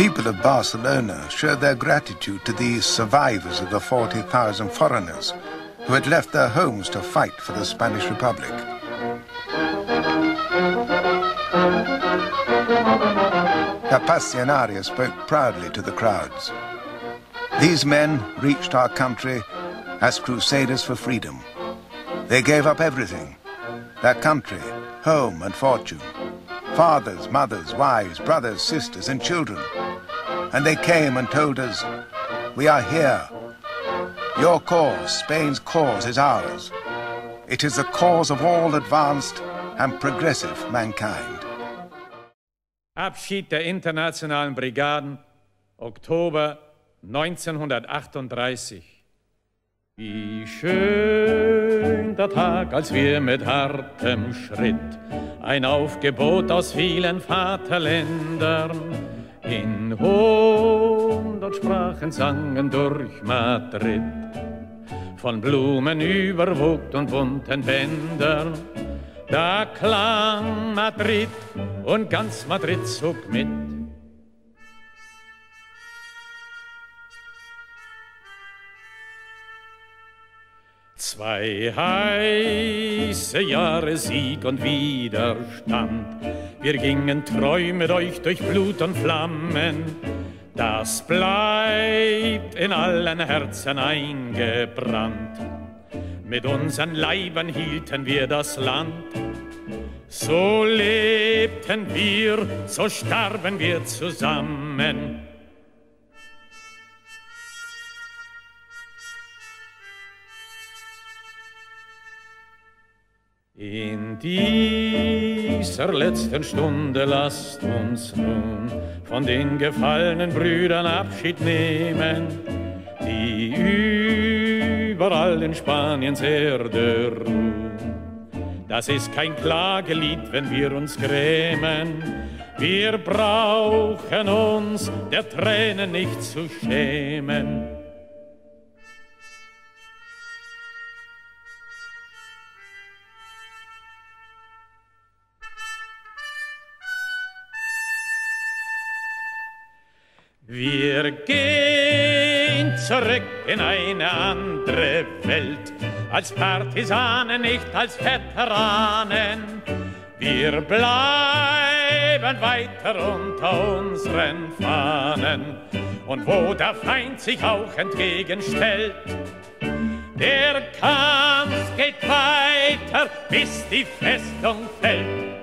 of Barcelona showed their gratitude to these survivors of the 40,000 foreigners who had left their homes to fight for the Spanish Republic. Capaccionaria spoke proudly to the crowds. These men reached our country as crusaders for freedom. They gave up everything, their country, home and fortune, fathers, mothers, wives, brothers, sisters and children. And they came and told us, we are here. Your cause, Spain's cause, is ours. It is the cause of all advanced and progressive mankind. Abschied der internationalen Brigaden, Oktober 1938. Wie schön der Tag, als wir mit hartem Schritt ein Aufgebot aus vielen Vaterländern in hundert Sprachen sangen durch Madrid. Von Blumen überwogt und bunten Bändern, da klang Madrid und ganz Madrid zog mit. Zwei heiße Jahre Sieg und Widerstand. Wir gingen treu mit euch durch Blut und Flammen. Das bleibt in allen Herzen eingebrannt. Mit unseren Leibern hielten wir das Land. So lebten wir, so starben wir zusammen. In dieser letzten Stunde lasst uns nun von den gefallenen Brüdern Abschied nehmen, die überall in Spaniens Erde ruhen. Das ist kein Klagelied, wenn wir uns grämen. Wir brauchen uns der Tränen nicht zu schämen. Wir gehen zurück in eine andere Welt, als Partisanen, nicht als Veteranen. Wir bleiben weiter unter unseren Fahnen. Und wo der Feind sich auch entgegenstellt, der Kampf geht weiter, bis die Festung fällt.